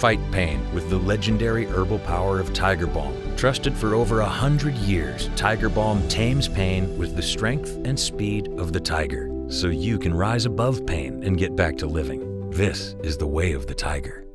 Fight pain with the legendary herbal power of Tiger Balm. Trusted for over a hundred years, Tiger Balm tames pain with the strength and speed of the tiger, so you can rise above pain and get back to living. This is the way of the tiger.